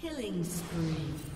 Killing spree.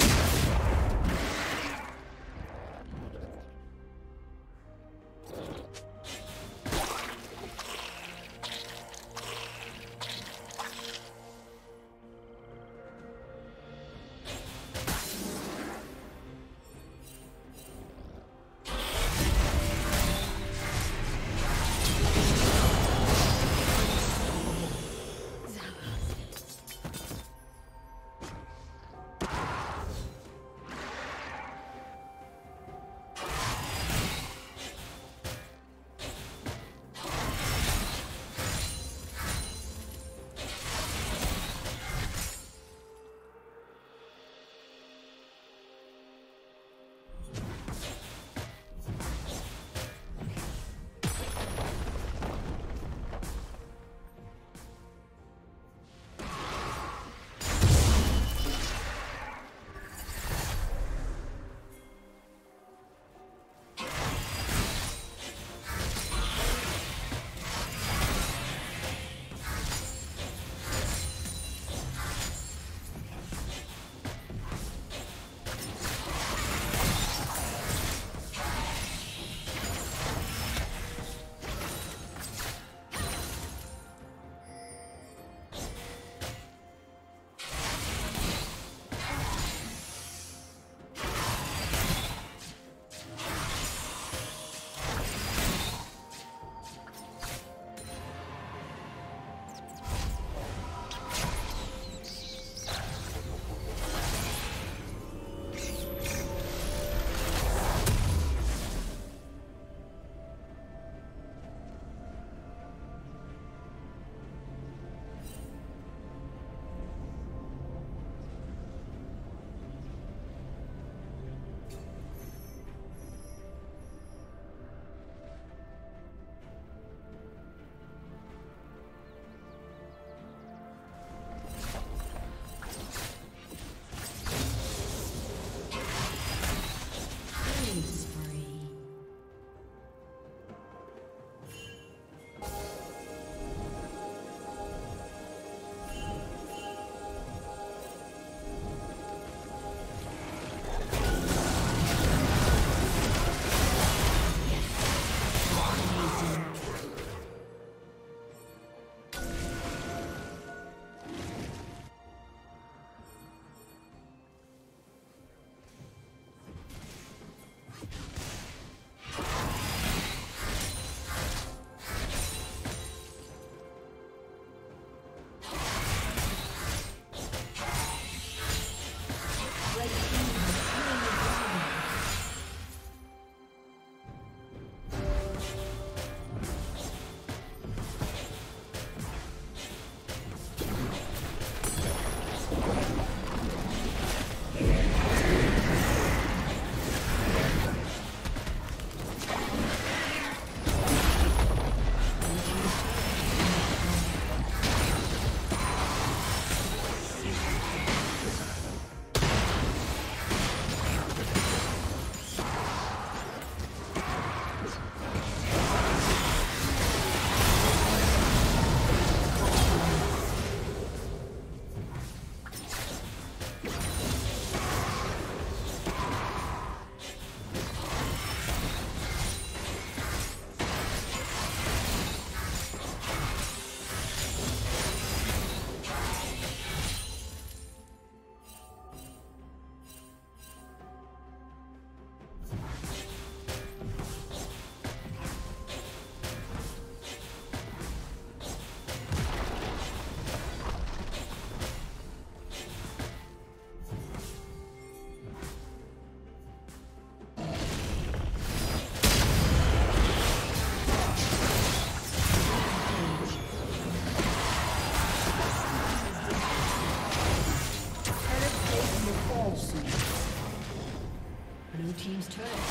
Turret